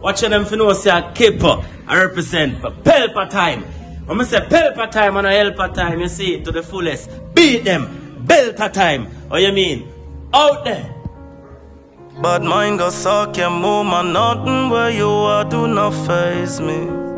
Watch them for know say a keeper. I represent for Pelpa time. When I say Pelpa time and helper time, you see it to the fullest. Beat them. Belter time. What you mean? Out there. But mind go suck your move, man. Nothing where you are do not face me.